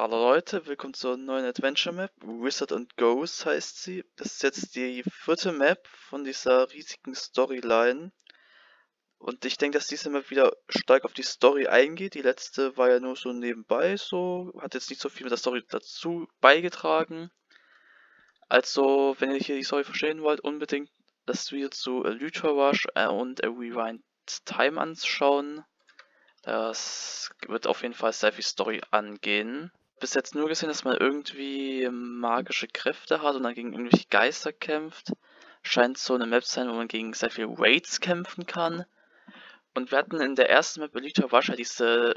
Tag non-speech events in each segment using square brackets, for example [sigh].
Hallo Leute, willkommen zur neuen Adventure Map. Wizard and Ghost heißt sie. Das ist jetzt die vierte Map von dieser riesigen Storyline. Und ich denke, dass diese Map wieder stark auf die Story eingeht. Die letzte war ja nur so nebenbei, so hat jetzt nicht so viel mit der Story dazu beigetragen. Also, wenn ihr hier die Story verstehen wollt, unbedingt das Video zu Elytra Rush äh, und Rewind Time anschauen. Das wird auf jeden Fall sehr viel Story angehen. Bis jetzt nur gesehen, dass man irgendwie magische Kräfte hat und dann gegen irgendwelche Geister kämpft. Scheint so eine Map zu sein, wo man gegen sehr viele Raids kämpfen kann. Und wir hatten in der ersten Map Elite Washer diese,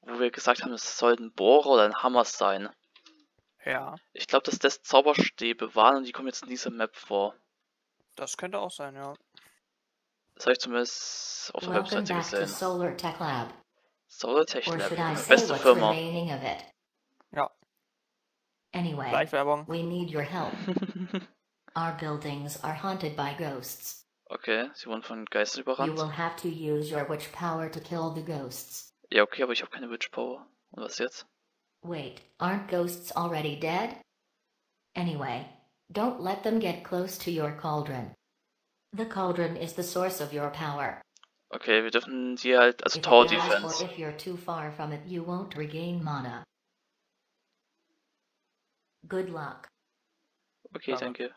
wo wir gesagt haben, es soll ein Bohrer oder ein Hammer sein. Ja. Ich glaube, dass das Zauberstäbe waren und die kommen jetzt in dieser Map vor. Das könnte auch sein, ja. Das habe ich zumindest auf der Welcome Webseite gesehen. Solar Tech Lab. Solar Tech Lab, beste Firma. Anyway, Gleichwerbung. we need your help. [laughs] Our buildings are haunted by ghosts. okay, sie wurden von Geistern You will have to use your witch power to kill the ghosts. Ja, okay, aber ich habe keine Witch Power. Und was jetzt? Wait, aren't ghosts already dead? Anyway, don't let them get close to your cauldron. The cauldron is the source of your power. Okay, wir dürfen die halt, also If Tower Defense. or if you're too far from it, you won't regain mana. Good luck. Okay, Aber- danke.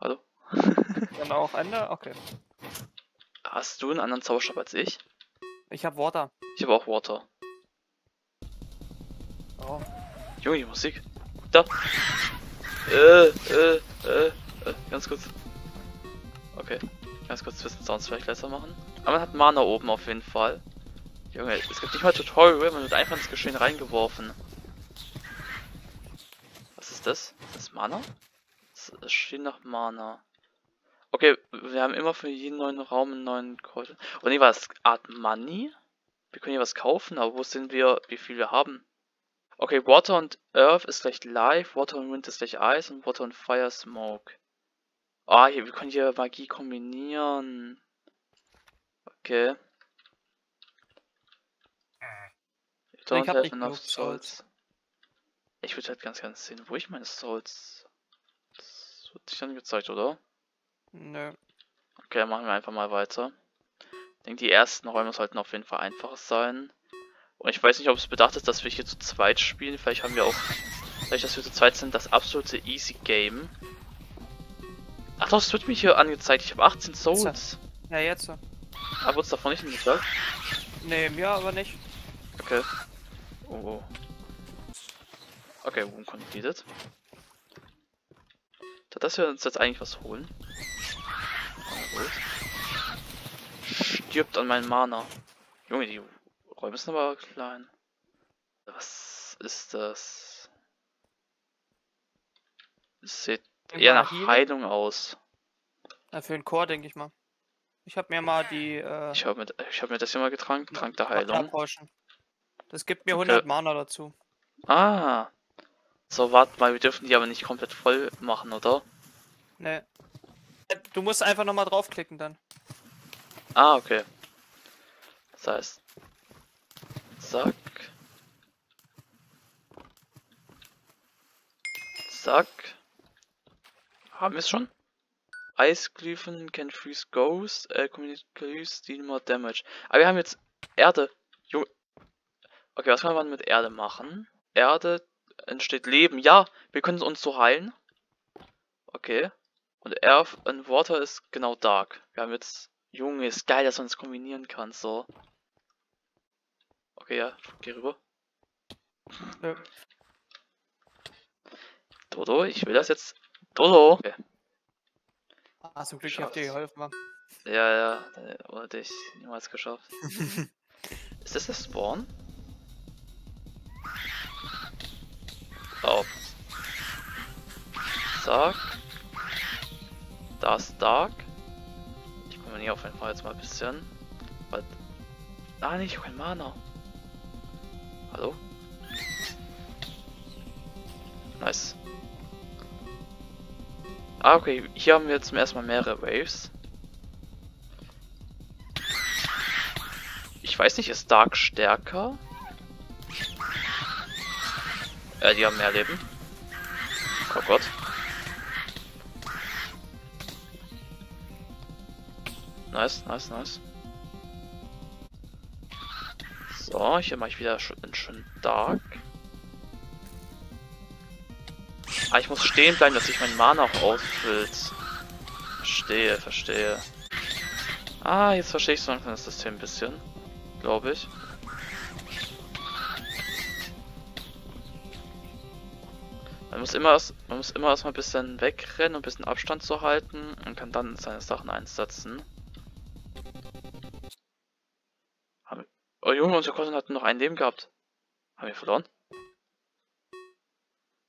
Hallo? [laughs] Dann auch Ende? Okay. Hast du einen anderen Zauberstab als ich? Ich hab Water. Ich habe auch Water. Oh. Junge, die Musik. Da. Äh, äh, äh, äh, ganz kurz. Okay, ganz kurz zwischen Sounds vielleicht leiser machen. Aber man hat Mana oben auf jeden Fall. Junge, es gibt nicht mal Tutorial, man wird einfach ins Geschehen reingeworfen. Ist das? Ist das Mana? Es es steht nach Mana. Okay, wir haben immer für jeden neuen Raum einen neuen Code. Und nee, war das Art Money? Wir können hier was kaufen, aber wo sind wir, wie viel wir haben? Okay, Water und Earth ist gleich Life, Water und Wind ist gleich Eis und Water und Fire Smoke. Ah, hier, wir können hier Magie kombinieren. Okay. You don't Ich hab have nicht enough genug Souls. souls. Ich würde halt ganz gerne sehen, wo ich meine Souls. Das wird sich dann gezeigt, oder? Nö. Okay, dann machen wir einfach mal weiter. Ich denke, die ersten Räume sollten auf jeden Fall einfacher sein. Und ich weiß nicht, ob es bedacht ist, dass wir hier zu zweit spielen. Vielleicht haben wir auch, vielleicht, dass wir zu zweit sind, das absolute Easy Game. Ach doch, es wird mir hier angezeigt. Ich habe 18 Souls. Ja, jetzt. so. Ah, wurde es davon nicht gesagt? Nee, mir aber nicht. Okay. Oh, oh. Okay, Room. Da dass wir uns jetzt eigentlich was holen. Stirbt an meinem Mana. Junge, die Räume sind aber klein. Was ist das? Es sieht eher nach Healing? Heilung aus. Ja, für den Chor, denke ich mal. Ich hab mir mal die, äh, Ich habe mir, ich hab mir das hier mal getrank, Trank der Heilung. Das gibt mir Okay. 100 Mana dazu. Ah. So, warte mal, wir dürfen die aber nicht komplett voll machen, oder? Nee. Äh, Du musst einfach nochmal draufklicken dann. Ah, okay. Das heißt. Zack. Zack. Haben wir es schon? Eisglyphen can freeze ghosts, äh, communicates deal more damage. Aber wir haben jetzt Erde. Junge. Okay, was kann man mit Erde machen? Erde entsteht Leben. Ja, wir können uns so heilen. Okay. Und Earth und Water ist genau Dark. Wir haben jetzt Junge, ist geil, dass man es kombinieren kann, so. Okay, ja, geh rüber. Nö. Dodo, ich will das jetzt. Dodo! Okay. Ah, zum Glück, ich hab dir geholfen. Mann. Ja, ja, ohne dich niemals geschafft. [laughs] ist das der Spawn? Zack. Da ist Dark. Ich kombiniere auf jeden Fall jetzt mal ein bisschen. Weil... Ah, nicht, kein Mana. Hallo? Nice. Ah, okay. Hier haben wir zum ersten Mal mehrere Waves. Ich weiß nicht, ist Dark stärker? Äh, die haben mehr Leben. Oh Gott. Nice, nice, nice. So, hier mache ich wieder einen schönen Dark. Ah, ich muss stehen bleiben, dass sich mein Mana auch ausfüllt. Verstehe, verstehe. Ah, jetzt verstehe ich so langsam das System ein bisschen. Glaube ich. Man muss immer man muss immer erstmal ein bisschen wegrennen und ein bisschen Abstand zu halten und kann dann seine Sachen einsetzen. Oh Junge, unsere Cousin hat noch ein Leben gehabt. Haben wir verloren?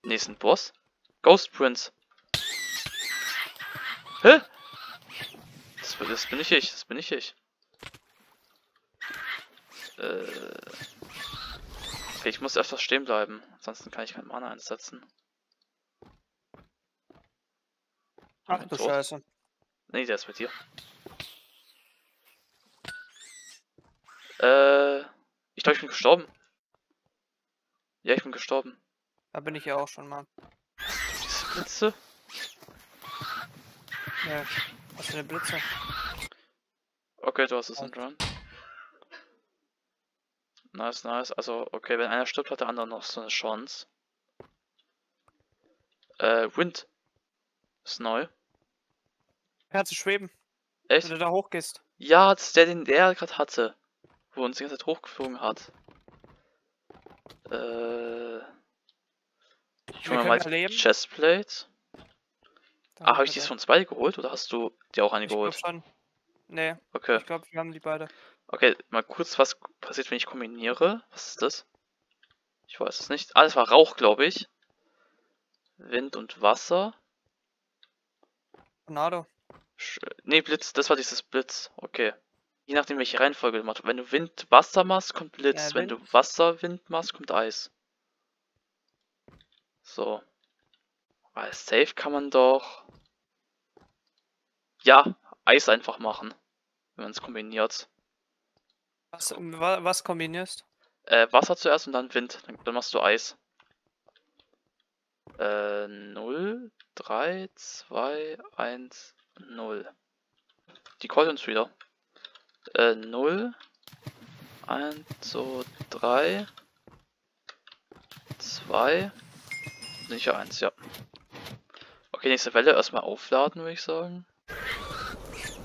Nächsten Boss. Ghost Prince. Hä? Das, das, bin ich ich, das bin ich ich. Äh. Okay, ich muss öfters stehen bleiben. Ansonsten kann ich kein Mana einsetzen. Ach du Scheiße. Nee, der ist mit dir. Äh, ich glaube, ich bin gestorben. Ja, ich bin gestorben. Da bin ich ja auch schon mal. Diese Blitze? Ja, was für eine Blitze? Okay, du hast es in Run. Nice, nice. Also, okay, wenn einer stirbt, hat der andere noch so eine Chance. Äh, Wind. Ist neu. Er zu schweben. Echt? Wenn du da hochgehst. Ja, das ist der, den der gerade hatte wo uns die ganze Zeit hochgeflogen hat. Äh. Ich hole mal die Chestplate. Ah, habe ich die von zwei geholt oder hast du dir auch eine ich geholt? Schon. Nee. Okay. Ich glaube, wir haben die beide. Okay, mal kurz, was passiert, wenn ich kombiniere? Was ist das? Ich weiß es nicht. Ah, das war Rauch, glaube ich. Wind und Wasser. Tornado. Nee, Blitz, das war dieses Blitz. Okay. Je nachdem, welche Reihenfolge du machst. Wenn du Wind, Wasser machst, kommt Blitz. Ja, Wenn du Wasser, Wind machst, kommt Eis. So. Weil safe kann man doch... Ja, Eis einfach machen. Wenn man es kombiniert. Was, was kombinierst? Äh, Wasser zuerst und dann Wind. Dann, dann machst du Eis. Äh, 0, 3, 2, 1, 0. Die callt uns wieder. Äh, 0. 1, 2, 3. 2. Sicher 1, ja. Okay, nächste Welle erstmal aufladen, würde ich sagen.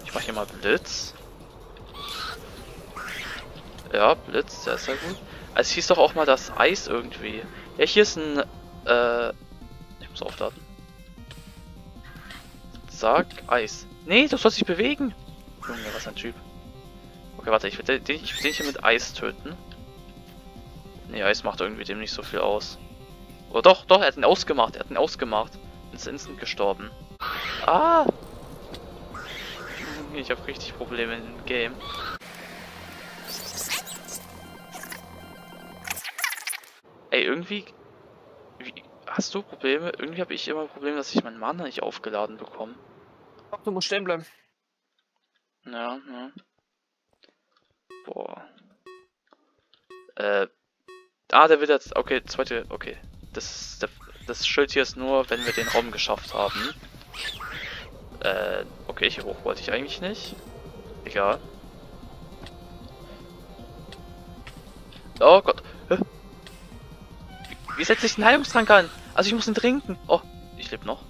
Ich mache hier mal Blitz. Ja, Blitz, sehr, sehr gut. Also hieß doch auch mal das Eis irgendwie. Ja, hier ist ein, äh, ich muss aufladen. Sag Eis. Nee, du sollst dich bewegen. Junge, was ein Typ. Okay, warte, ich will den, ich will den hier mit Eis töten. Ne, Eis macht irgendwie dem nicht so viel aus. Oh doch, doch, er hat ihn ausgemacht, er hat ihn ausgemacht. Ist instant gestorben. Ah! Ich habe richtig Probleme im Game. Ey, irgendwie... Wie, hast du Probleme? Irgendwie habe ich immer Probleme, dass ich meinen Mana nicht aufgeladen bekomme. Du musst stehen bleiben. Ja, ja. Boah. Äh. Ah, der wird jetzt. Okay, zweite. Okay. Das, der, das Schild hier ist nur, wenn wir den Raum geschafft haben. Äh, okay, hier hoch wollte ich eigentlich nicht. Egal. Oh Gott. Wie setze ich den Heilungstrank an? Also ich muss ihn trinken. Oh, ich lebe noch.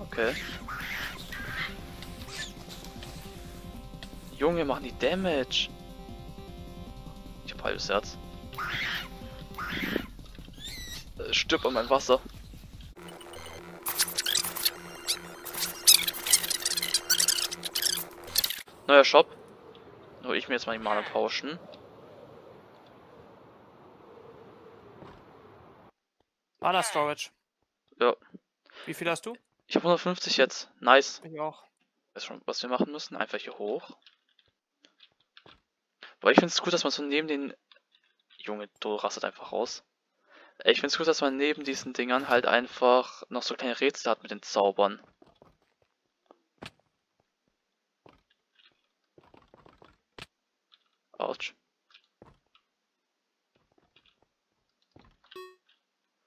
Okay. Junge, machen die Damage. Ich hab halbes Herz. Äh, stirb an mein Wasser. Neuer Shop. Nur ich mir jetzt mal die Mana pauschen. Mana Storage. Ja. Wie viel hast du? Ich habe 150 jetzt. Nice. Ich auch. Weißt schon, was wir machen müssen? Einfach hier hoch. Aber ich finde es gut, dass man so neben den... Junge, du rastet einfach raus. Ich finde es gut, dass man neben diesen Dingern halt einfach noch so kleine Rätsel hat mit den Zaubern. Autsch.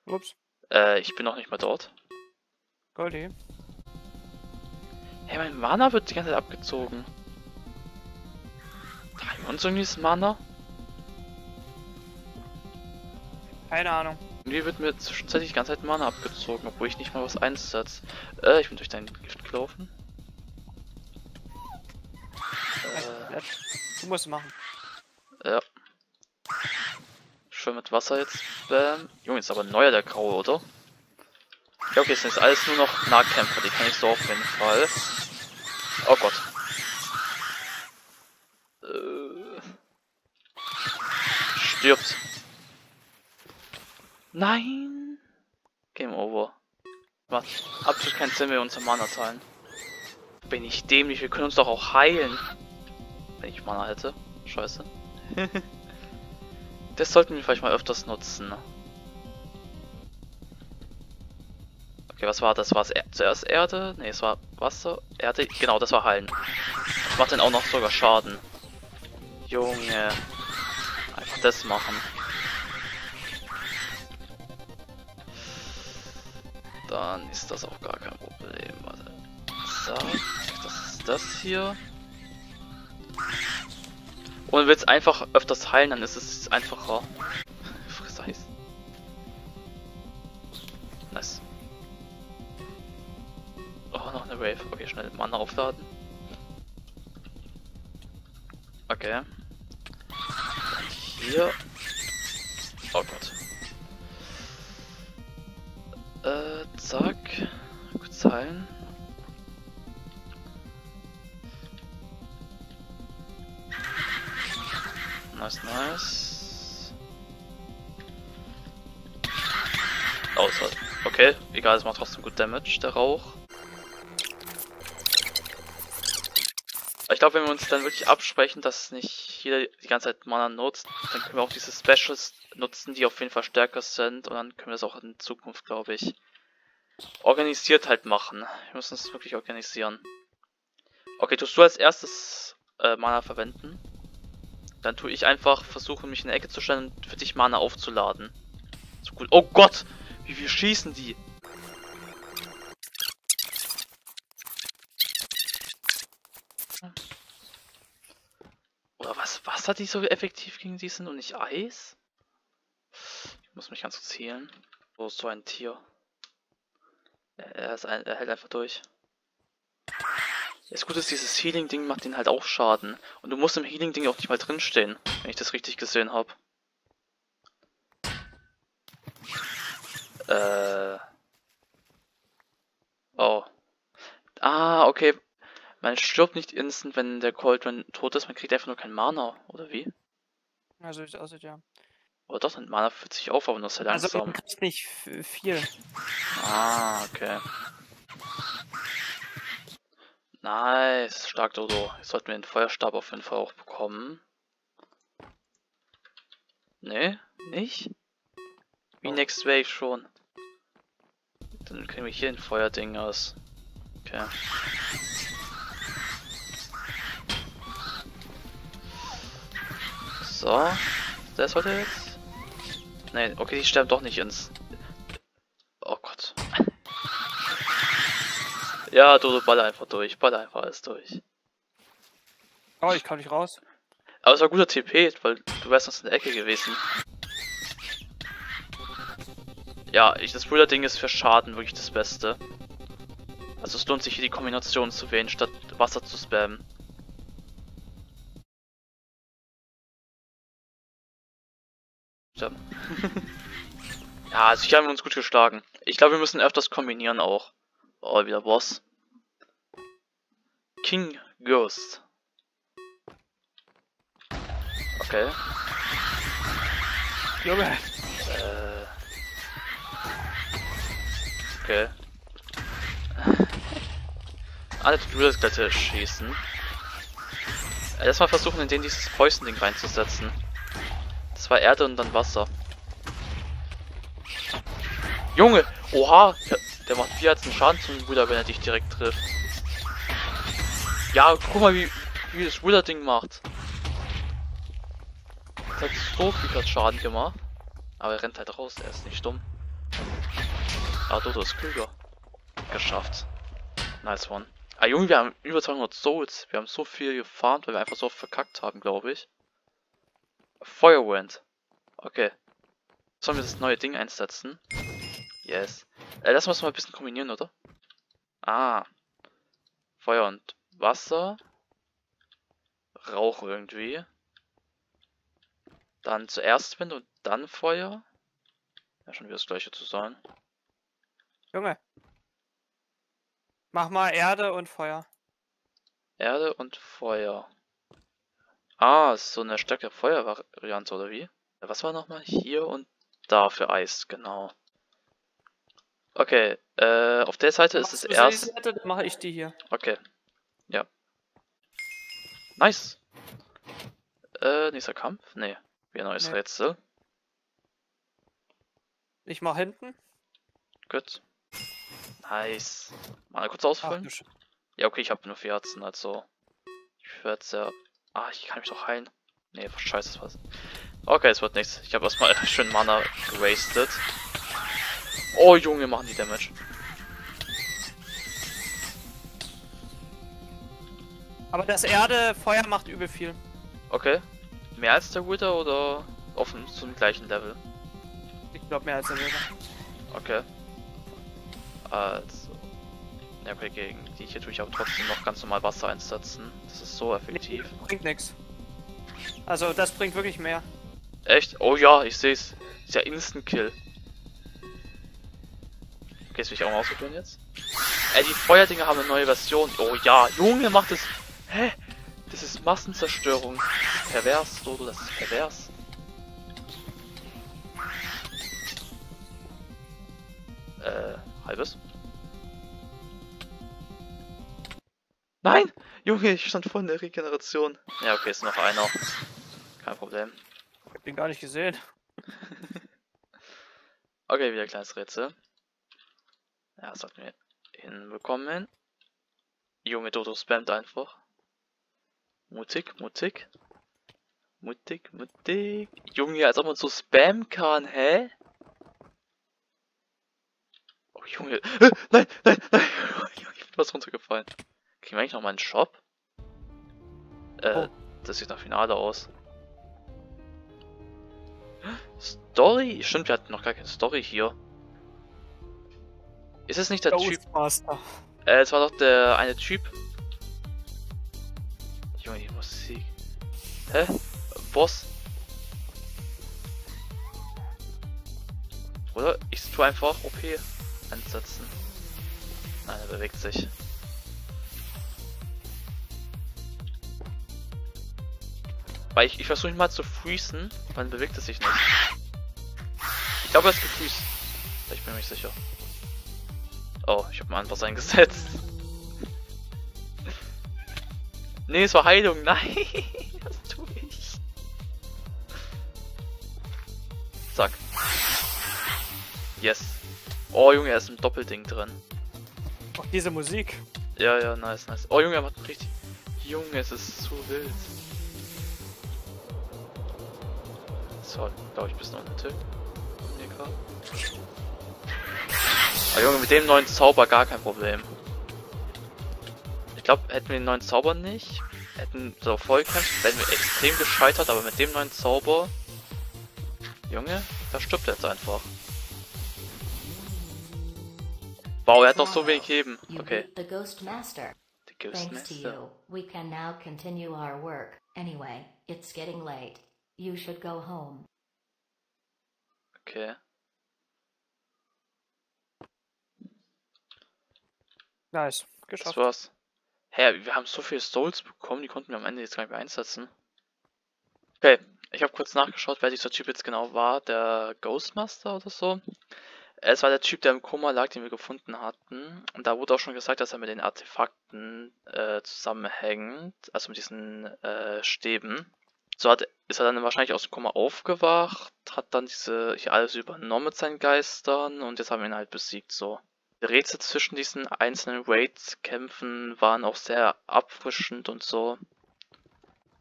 Ups. Äh, ich bin noch nicht mal dort. Goldie. Hey, mein Mana wird die ganze Zeit abgezogen. Uns irgendwie das Mana? Keine Ahnung. Irgendwie wird mir zwischenzeitlich die ganze Zeit Mana abgezogen, obwohl ich nicht mal was einsetze. Äh, ich bin durch dein Gift gelaufen. Äh, Du musst es machen. ja. Schön mit Wasser jetzt. Bam. Junge, ist aber neuer der Graue, oder? Ja, okay, es sind jetzt alles nur noch Nahkämpfer, die kann ich so auf jeden Fall. Oh Gott. Äh. Stirbt. Nein. Game over. Macht absolut keinen Sinn, wenn wir unser Mana zahlen. Bin ich dämlich, wir können uns doch auch heilen. Wenn ich Mana hätte. Scheiße. [laughs] das sollten wir vielleicht mal öfters nutzen. Okay, was war das? War es er zuerst Erde? Ne, es war Wasser, Erde. Genau, das war Heilen. Das macht dann auch noch sogar Schaden. Junge. Das machen. Dann ist das auch gar kein Problem. Warte. So, das ist das hier. Und willst einfach öfters heilen, dann ist es einfacher. Friss Eis. Nice. Oh, noch eine Wave. Okay, schnell Mana aufladen. Okay. Hier. Oh Gott. Äh, zack. Kurz heilen. Nice, nice. Oh, es hat- okay, egal, es macht trotzdem gut Damage, der Rauch. Ich glaube, wenn wir uns dann wirklich absprechen, dass nicht jeder die ganze Zeit Mana nutzt, dann können wir auch diese Specials nutzen, die auf jeden Fall stärker sind und dann können wir das auch in Zukunft, glaube ich, organisiert halt machen. Wir müssen es wirklich organisieren. Okay, tust du als erstes äh, Mana verwenden? Dann tue ich einfach versuchen, mich in eine Ecke zu stellen und für dich Mana aufzuladen. So gut. Oh Gott! Wie viel schießen die? Was die so effektiv gegen die sind und nicht Eis? Ich muss mich ganz kurz zählen. Wo ist so ein Tier? Er, er, ist ein, er hält einfach durch. Das Gute ist, dieses Healing-Ding macht den halt auch Schaden. Und du musst im Healing-Ding auch nicht mal drinstehen, wenn ich das richtig gesehen habe. Äh. Oh. Ah, okay. Man stirbt nicht instant, wenn der Cauldron tot ist, man kriegt einfach nur kein Mana, oder wie? Also sieht aussieht, ja. Oder doch, ein Mana fühlt sich auf, aber nur sehr Also langsam. du kriegst nicht f- viel. Ah, okay. Nice, stark Dodo. Jetzt sollten wir den Feuerstab auf jeden Fall auch bekommen. Nee, nicht? Wie. Next Wave schon. Dann kriegen wir hier ein Feuerding aus. Okay. So, der sollte jetzt. Nee, okay, die sterben doch nicht ins. Oh Gott. Ja, Dodo, baller einfach durch. Baller einfach alles durch. Oh, ich kann nicht raus. Aber es war guter TP, weil du wärst sonst in der Ecke gewesen. Ja, ich, das Brüder-Ding ist für Schaden wirklich das Beste. Also es lohnt sich hier die Kombination zu wählen, statt Wasser zu spammen. Ja, [laughs] ja also hier haben wir uns gut geschlagen. Ich glaube, wir müssen öfters kombinieren auch. Oh, wieder Boss. King Ghost. Okay. Junge. Äh. Okay. [laughs] Alle Druids-Skelette schießen. Äh, Erstmal versuchen, in den dieses Poison-Ding reinzusetzen. War Erde und dann Wasser. Junge! Oha! Der, macht viel als einen Schaden zum Bruder, wenn er dich direkt trifft. Ja, guck mal, wie, wie das Bruder-Ding macht. Das hat so viel Schaden gemacht. Aber er rennt halt raus, er ist nicht dumm. Ah, Dodo ist klüger. Geschafft. Nice one. Ah, Junge, wir haben über 200 Souls. Wir haben so viel gefarmt, weil wir einfach so verkackt haben, glaube ich. Feuerwind. Okay. Sollen wir das neue Ding einsetzen? Yes. Äh, lass uns mal ein bisschen kombinieren, oder? Ah. Feuer und Wasser. Rauch irgendwie. Dann zuerst Wind und dann Feuer. Ja, schon wieder das gleiche zu sein. Junge. Mach mal Erde und Feuer. Erde und Feuer. Ah, ist so eine stärkere Feuervariante, oder wie? Was war nochmal? Hier und da für Eis, genau. Okay, äh, auf der Seite ist es erst... Seite, dann mache ich die hier. Okay, ja. Nice. Äh, nächster Kampf? Nee, wie ein neues Nee. Rätsel. Ich mach hinten. Gut. Nice. Mal kurz Ach, ausfüllen? Sch- Ja, okay, ich habe nur vier Herzen, also. Ich werde sehr. Ah, ich kann mich doch heilen. Nee, was scheiße was. Okay, es wird nichts. Ich habe erstmal [laughs] schön Mana gewastet. Oh, Junge, machen die Damage. Aber das Erde, Feuer macht übel viel. Okay. Mehr als der Wither oder offen zum gleichen Level? Ich glaube mehr als der Wilde. Okay. Also. Ja, okay, gegen die hier tue ich aber trotzdem noch ganz normal Wasser einsetzen. Das ist so effektiv. Bringt nix. Also das bringt wirklich mehr. Echt? Oh ja, ich sehe es. Ist ja Instant Kill. Okay, das will ich auch mal ausprobieren jetzt. Ey, die Feuerdinger haben eine neue Version. Oh ja, Junge, macht es. Hä? Das ist Massenzerstörung. Das ist pervers, Dodo, das ist pervers. Äh, halbes? Nein! Junge, ich stand voll in der Regeneration. Ja, okay, ist noch einer. Kein Problem. Ich hab den gar nicht gesehen. [laughs] Okay, wieder ein kleines Rätsel. Ja, das sollten wir hinbekommen. Junge Dodo spammt einfach. Mutig, mutig. Mutig, mutig. Junge, als ob man so spammen kann, hä? Oh Junge. Äh, Nein, nein, nein. [laughs] Ich bin was runtergefallen. Kriegen wir eigentlich noch mal einen Shop? Äh, Oh. das sieht nach Finale aus. Story? Stimmt, wir hatten noch gar keine Story hier. Ist es nicht der Typ? Äh, es war doch der eine Typ. Junge, die Musik. Hä? Boss? Oder? Ich tue einfach OP einsetzen. Nein, er bewegt sich. Weil ich, ich versuche mal zu freezen, dann bewegt es sich nicht. Ich glaube, er ist gefreezed. Ich bin mir nicht sicher. Oh, ich habe mal was eingesetzt. [laughs] nee, es war Heilung. [laughs] Nein, was tue ich? Zack. Yes. Oh, Junge, er ist im Doppelding drin. Auch diese Musik. Ja, ja, nice, nice. Oh, Junge, er macht richtig... Junge, es ist so wild. So, glaube ich, bis noch ein Tick. Nee, grad. Aber Junge, mit dem neuen Zauber gar kein Problem. Ich glaube, hätten wir den neuen Zauber nicht, hätten so voll gekämpft, wären wir extrem gescheitert, aber mit dem neuen Zauber... Junge, da stirbt er jetzt einfach. Wow, er hat noch so wenig Leben. Okay. the Ghost Master. The Ghost Thanks to Master. you, we can now continue our work. Anyway, it's getting late. You should go home. Okay. Nice. Das Geschafft. war's. Hä, wir haben so viele Souls bekommen, die konnten wir am Ende jetzt gar nicht mehr einsetzen. Okay, ich habe kurz nachgeschaut, wer dieser Typ jetzt genau war. Der Ghostmaster oder so. Es war der Typ, der im Koma lag, den wir gefunden hatten. Und da wurde auch schon gesagt, dass er mit den Artefakten äh, zusammenhängt. Also mit diesen äh, Stäben. So hat, ist er dann wahrscheinlich aus dem Koma aufgewacht, hat dann diese hier alles übernommen mit seinen Geistern und jetzt haben wir ihn halt besiegt so. Die Rätsel zwischen diesen einzelnen Raids-Kämpfen waren auch sehr abfrischend und so.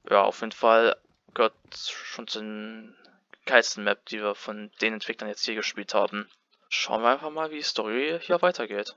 Ja, auf jeden Fall gehört schon zu den geilsten Map, die wir von den Entwicklern jetzt hier gespielt haben. schauen wir einfach mal, wie die Story hier weitergeht.